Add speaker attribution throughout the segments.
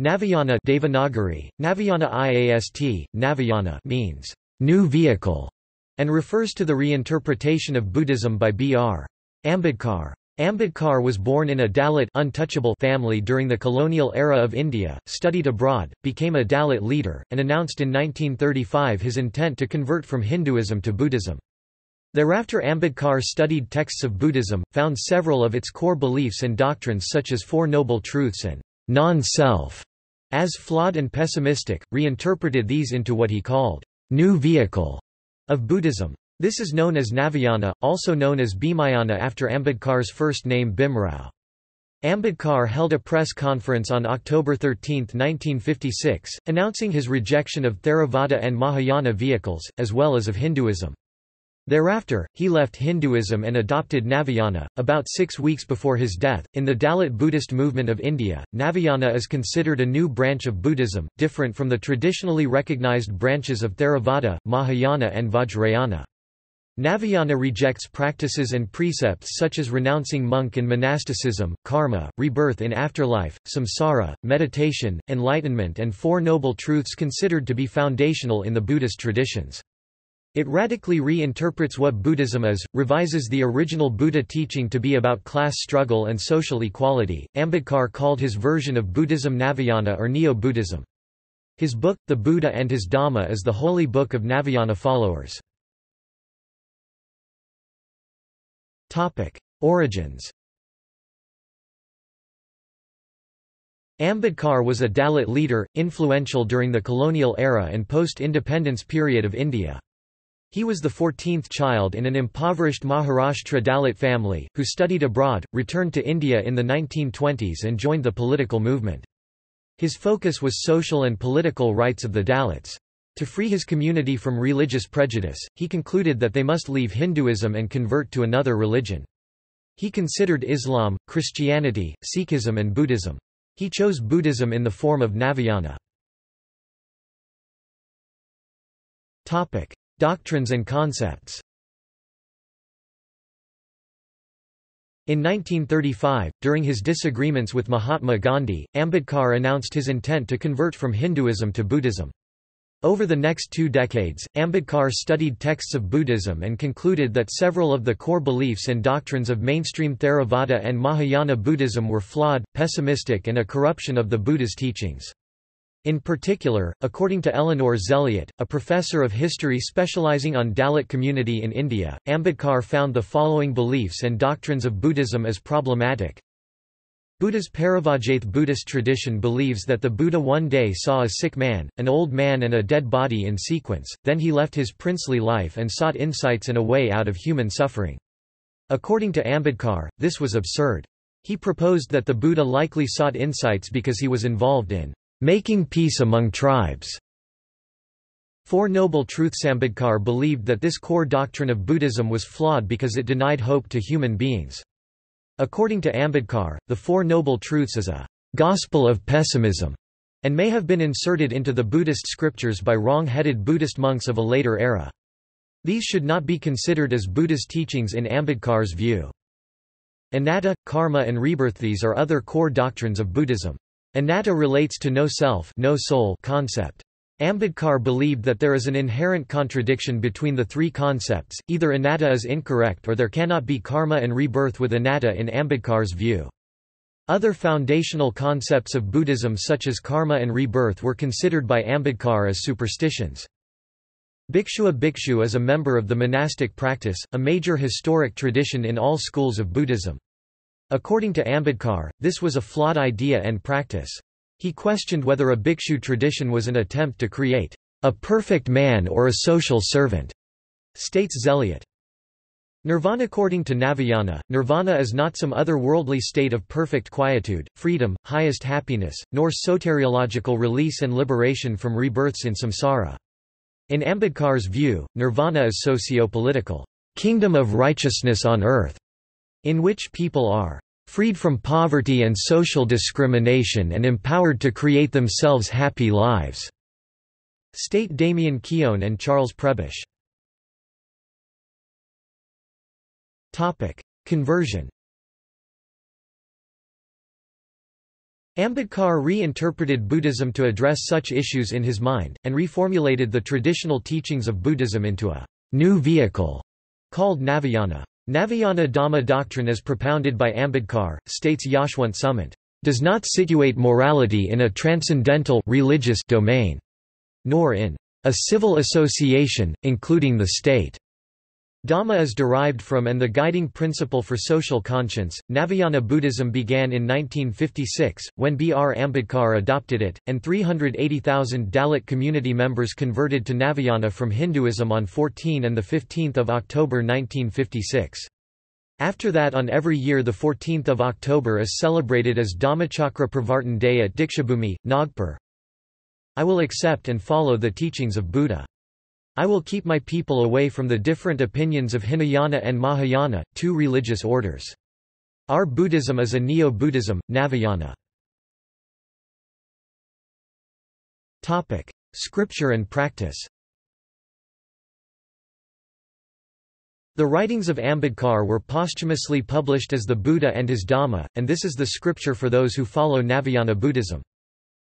Speaker 1: Navayana Devanagari, Navayana IAST, Navayana means new vehicle and refers to the reinterpretation of Buddhism by B.R. Ambedkar. Ambedkar was born in a Dalit untouchable family during the colonial era of India, studied abroad, became a Dalit leader, and announced in 1935 his intent to convert from Hinduism to Buddhism. Thereafter Ambedkar studied texts of Buddhism, found several of its core beliefs and doctrines such as Four Noble Truths and non-self as flawed and pessimistic, reinterpreted these into what he called new vehicle of Buddhism. This is known as Navayana, also known as Bhimayana after Ambedkar's first name Bhimrao. Ambedkar held a press conference on October 13, 1956, announcing his rejection of Theravada and Mahayana vehicles, as well as of Hinduism. Thereafter, he left Hinduism and adopted Navayana. About six weeks before his death, in the Dalit Buddhist movement of India, Navayana is considered a new branch of Buddhism, different from the traditionally recognized branches of Theravada, Mahayana, and Vajrayana. Navayana rejects practices and precepts such as renouncing monk and monasticism, karma, rebirth in afterlife, samsara, meditation, enlightenment and Four Noble Truths considered to be foundational in the Buddhist traditions. It radically reinterprets what Buddhism is, revises the original Buddha teaching to be about class struggle and social equality. Ambedkar called his version of Buddhism Navayana or Neo-Buddhism. His book, The Buddha and His Dhamma is the holy book of Navayana followers. Origins Ambedkar was a Dalit leader, influential during the colonial era and post-independence period of India. He was the 14th child in an impoverished Maharashtra Dalit family, who studied abroad, returned to India in the 1920s and joined the political movement. His focus was social and political rights of the Dalits. To free his community from religious prejudice, he concluded that they must leave Hinduism and convert to another religion. He considered Islam, Christianity, Sikhism and Buddhism. He chose Buddhism in the form of Navayana. Doctrines and concepts In 1935, during his disagreements with Mahatma Gandhi, Ambedkar announced his intent to convert from Hinduism to Buddhism. Over the next two decades, Ambedkar studied texts of Buddhism and concluded that several of the core beliefs and doctrines of mainstream Theravada and Mahayana Buddhism were flawed, pessimistic and a corruption of the Buddha's teachings. In particular, according to Eleanor Zelliot, a professor of history specializing on Dalit community in India, Ambedkar found the following beliefs and doctrines of Buddhism as problematic. Buddha's Paravajrath Buddhist tradition believes that the Buddha one day saw a sick man, an old man and a dead body in sequence, then he left his princely life and sought insights and a way out of human suffering. According to Ambedkar, this was absurd. He proposed that the Buddha likely sought insights because he was involved in making peace among tribes. Four Noble Truths Ambedkar believed that this core doctrine of Buddhism was flawed because it denied hope to human beings. According to Ambedkar, the Four Noble Truths is a gospel of pessimism and may have been inserted into the Buddhist scriptures by wrong-headed Buddhist monks of a later era. These should not be considered as Buddha's teachings in Ambedkar's view. Anatta, karma and rebirth These are other core doctrines of Buddhism. Anatta relates to no self no soul concept. Ambedkar believed that there is an inherent contradiction between the three concepts, either anatta is incorrect or there cannot be karma and rebirth with anatta in Ambedkar's view. Other foundational concepts of Buddhism such as karma and rebirth were considered by Ambedkar as superstitions. Bhikshua Bhikshu is a member of the monastic practice, a major historic tradition in all schools of Buddhism. According to Ambedkar, this was a flawed idea and practice. He questioned whether a bhikshu tradition was an attempt to create a perfect man or a social servant, states Zelliot. Nirvana According to Navayana, nirvana is not some other worldly state of perfect quietude, freedom, highest happiness, nor soteriological release and liberation from rebirths in samsara. In Ambedkar's view, nirvana is socio-political, kingdom of righteousness on earth, in which people are freed from poverty and social discrimination and empowered to create themselves happy lives." State Damien Keown and Charles Prebish. Conversion Ambedkar reinterpreted Buddhism to address such issues in his mind, and reformulated the traditional teachings of Buddhism into a new vehicle called Navayana. Navayana Dhamma doctrine as propounded by Ambedkar, states Yashwant Sumant, does not situate morality in a transcendental religious domain, nor in a civil association, including the state. Dhamma is derived from and the guiding principle for social conscience. Navayana Buddhism began in 1956, when B. R. Ambedkar adopted it, and 380,000 Dalit community members converted to Navayana from Hinduism on 14 and 15 October 1956. After that on every year the 14th of October is celebrated as Dhammachakra Pravartan Day at Dikshabhumi, Nagpur. I will accept and follow the teachings of Buddha. I will keep my people away from the different opinions of Hinayana and Mahayana, two religious orders. Our Buddhism is a Neo-Buddhism, Navayana. Scripture and practice The writings of Ambedkar were posthumously published as the Buddha and his Dhamma, and this is the scripture for those who follow Navayana Buddhism.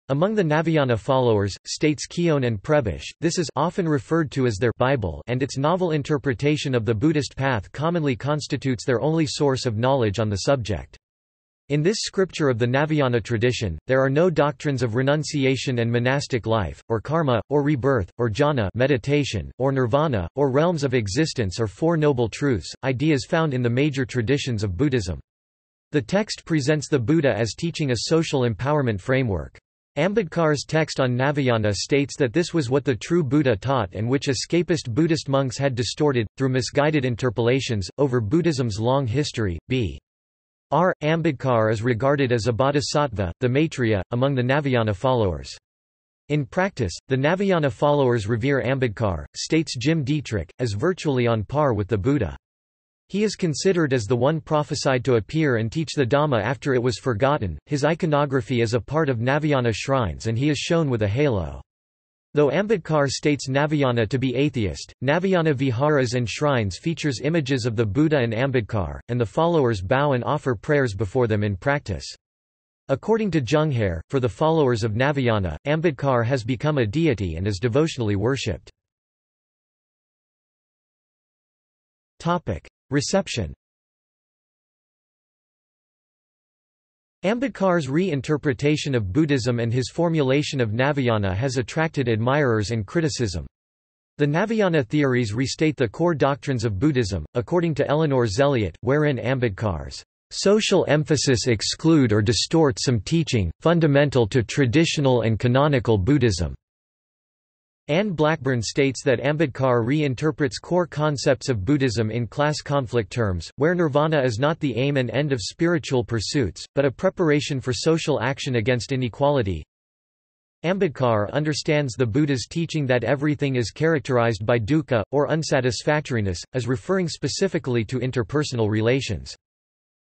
Speaker 1: Among the Navayana followers, states Keown and Prebish, this is often referred to as their Bible and its novel interpretation of the Buddhist path commonly constitutes their only source of knowledge on the subject. In this scripture of the Navayana tradition, there are no doctrines of renunciation and monastic life, or karma, or rebirth, or jhana meditation, or nirvana, or realms of existence or Four Noble Truths, ideas found in the major traditions of Buddhism. The text presents the Buddha as teaching a social empowerment framework. Ambedkar's text on Navayana states that this was what the true Buddha taught and which escapist Buddhist monks had distorted, through misguided interpolations, over Buddhism's long history. B. R. Ambedkar is regarded as a bodhisattva, the Maitreya, among the Navayana followers. In practice, the Navayana followers revere Ambedkar, states Jim Dietrich, as virtually on par with the Buddha. He is considered as the one prophesied to appear and teach the Dhamma after it was forgotten. His iconography is a part of Navayana shrines and he is shown with a halo. Though Ambedkar states Navayana to be atheist, Navayana viharas and shrines features images of the Buddha and Ambedkar, and the followers bow and offer prayers before them in practice. According to Junghare, for the followers of Navayana, Ambedkar has become a deity and is devotionally worshipped. Reception Ambedkar's re-interpretation of Buddhism and his formulation of Navayana has attracted admirers and criticism. The Navayana theories restate the core doctrines of Buddhism, according to Eleanor Zelliot, wherein Ambedkar's social emphasis exclude or distort some teaching, fundamental to traditional and canonical Buddhism. Anne Blackburn states that Ambedkar reinterprets core concepts of Buddhism in class conflict terms, where nirvana is not the aim and end of spiritual pursuits, but a preparation for social action against inequality. Ambedkar understands the Buddha's teaching that everything is characterized by dukkha, or unsatisfactoriness, as referring specifically to interpersonal relations.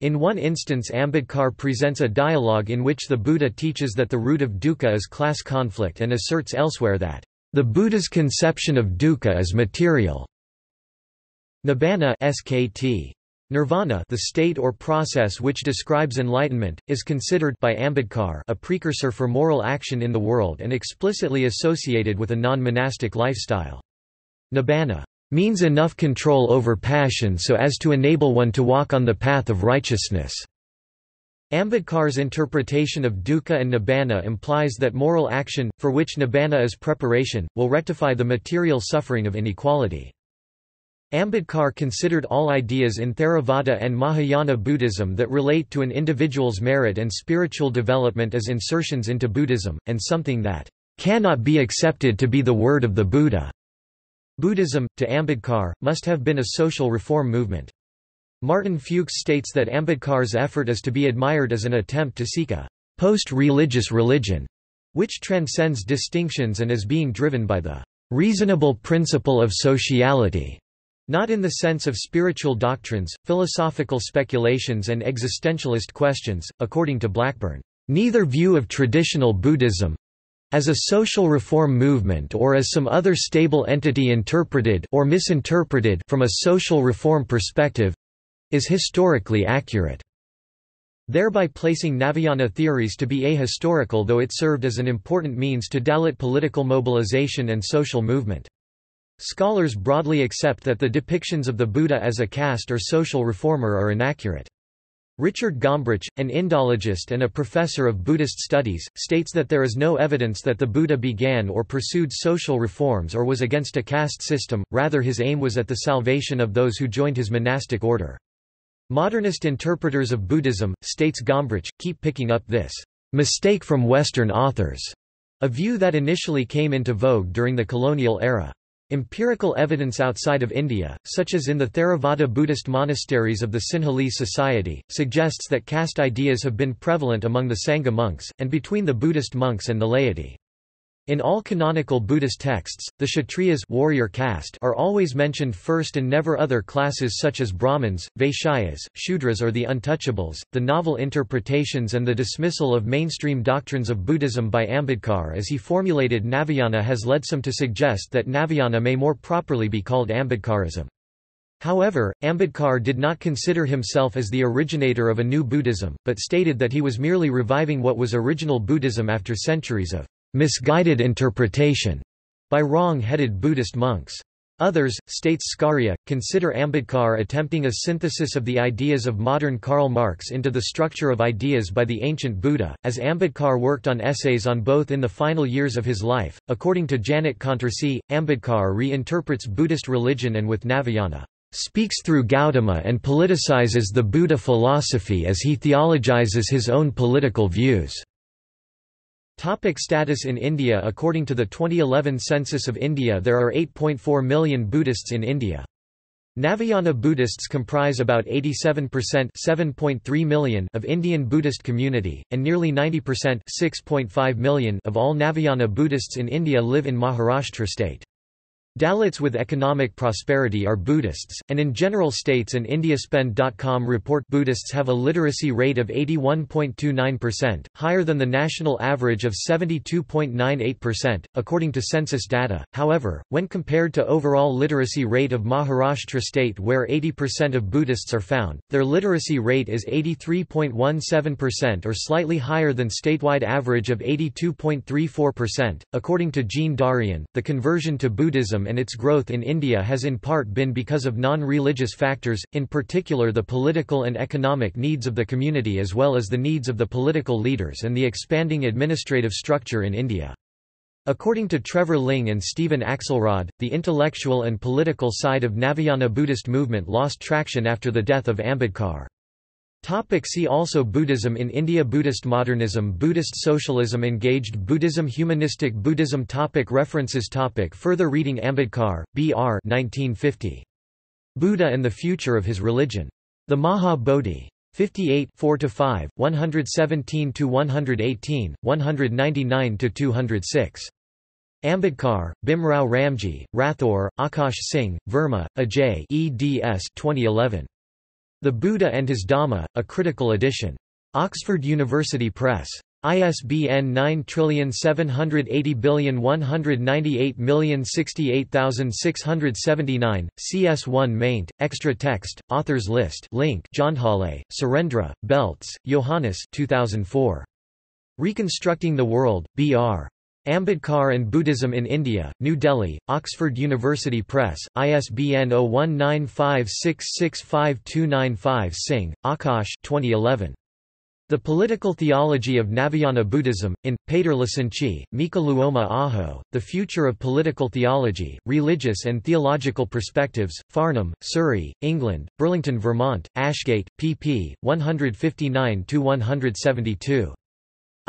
Speaker 1: In one instance Ambedkar presents a dialogue in which the Buddha teaches that the root of dukkha is class conflict and asserts elsewhere that the Buddha's conception of dukkha is material. Nibbana SKT. Nirvana the state or process which describes enlightenment, is considered by Ambedkar a precursor for moral action in the world and explicitly associated with a non-monastic lifestyle. Nibbana means enough control over passion so as to enable one to walk on the path of righteousness. Ambedkar's interpretation of dukkha and nibbana implies that moral action, for which nibbana is preparation, will rectify the material suffering of inequality. Ambedkar considered all ideas in Theravada and Mahayana Buddhism that relate to an individual's merit and spiritual development as insertions into Buddhism, and something that cannot be accepted to be the word of the Buddha. Buddhism, to Ambedkar, must have been a social reform movement. Martin Fuchs states that Ambedkar's effort is to be admired as an attempt to seek a post-religious religion, which transcends distinctions and is being driven by the reasonable principle of sociality, not in the sense of spiritual doctrines, philosophical speculations and existentialist questions, according to Blackburn. Neither view of traditional Buddhism, as a social reform movement or as some other stable entity interpreted or misinterpreted from a social reform perspective is historically accurate. thereby placing Navayana theories to be ahistorical though it served as an important means to Dalit political mobilization and social movement. Scholars broadly accept that the depictions of the Buddha as a caste or social reformer are inaccurate. Richard Gombrich, an Indologist and a professor of Buddhist studies, states that there is no evidence that the Buddha began or pursued social reforms or was against a caste system, rather his aim was at the salvation of those who joined his monastic order. Modernist interpreters of Buddhism, states Gombrich, keep picking up this mistake from Western authors, a view that initially came into vogue during the colonial era. Empirical evidence outside of India, such as in the Theravada Buddhist monasteries of the Sinhalese Society, suggests that caste ideas have been prevalent among the Sangha monks, and between the Buddhist monks and the laity. In all canonical Buddhist texts, the Kshatriyas warrior caste are always mentioned first and never other classes such as Brahmins, Vaishyas, Shudras or the Untouchables. The novel interpretations and the dismissal of mainstream doctrines of Buddhism by Ambedkar as he formulated Navayana has led some to suggest that Navayana may more properly be called Ambedkarism. However, Ambedkar did not consider himself as the originator of a new Buddhism, but stated that he was merely reviving what was original Buddhism after centuries of misguided interpretation by wrong-headed Buddhist monks. Others, states Skaria, consider Ambedkar attempting a synthesis of the ideas of modern Karl Marx into the structure of ideas by the ancient Buddha, as Ambedkar worked on essays on both in the final years of his life. According to Janet Contursi, Ambedkar reinterprets Buddhist religion and with Navayana, speaks through Gautama and politicizes the Buddha philosophy as he theologizes his own political views. Topic status in India According to the 2011 census of India there are 8.4 million Buddhists in India. Navayana Buddhists comprise about 87% 7.3 million of Indian Buddhist community, and nearly 90% 6.5 million of all Navayana Buddhists in India live in Maharashtra state. Dalits with economic prosperity are Buddhists, and in general states and Indiaspend.com report Buddhists have a literacy rate of 81.29%, higher than the national average of 72.98%, according to census data. However, when compared to overall literacy rate of Maharashtra state where 80% of Buddhists are found, their literacy rate is 83.17% or slightly higher than statewide average of 82.34%. According to Jean Darian, the conversion to Buddhism and its growth in India has in part been because of non-religious factors, in particular the political and economic needs of the community as well as the needs of the political leaders and the expanding administrative structure in India. According to Trevor Ling and Stephen Axelrod, the intellectual and political side of Navayana Buddhist movement lost traction after the death of Ambedkar. Topic see also Buddhism in India Buddhist modernism Buddhist socialism Engaged Buddhism Humanistic Buddhism topic References topic Further reading Ambedkar, B. R. 1950. Buddha and the Future of His Religion. The Maha Bodhi. 58 4–5, 117–118, 199–206. Ambedkar, Bhimrao Ramji, Rathore, Akash Singh, Verma, Ajay eds 2011. The Buddha and His Dhamma, a critical edition. Oxford University Press. ISBN 9780198068679, CS1 maint, extra text, authors list link Jondhale, Surendra, Beltz, Johannes 2004. Reconstructing the World, B.R. Ambedkar and Buddhism in India, New Delhi, Oxford University Press, ISBN 0195665295 Singh, Akash 2011. The Political Theology of Navayana Buddhism, in, Paderlasanchi, Mika Luoma Aho, The Future of Political Theology, Religious and Theological Perspectives, Farnham, Surrey, England, Burlington Vermont, Ashgate, pp. 159–172.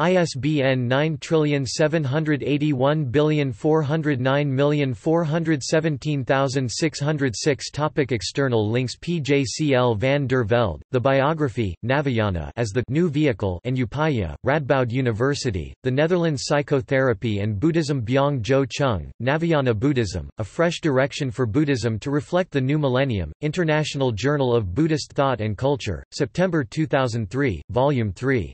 Speaker 1: ISBN 9781409417606 Topic External links PJCL van der Velde, The Biography, Navayana as the new vehicle and Upaya, Radboud University, The Netherlands Psychotherapy and Buddhism Byung Jo Chung, Navayana Buddhism, A Fresh Direction for Buddhism to Reflect the New Millennium, International Journal of Buddhist Thought and Culture, September 2003, Volume 3.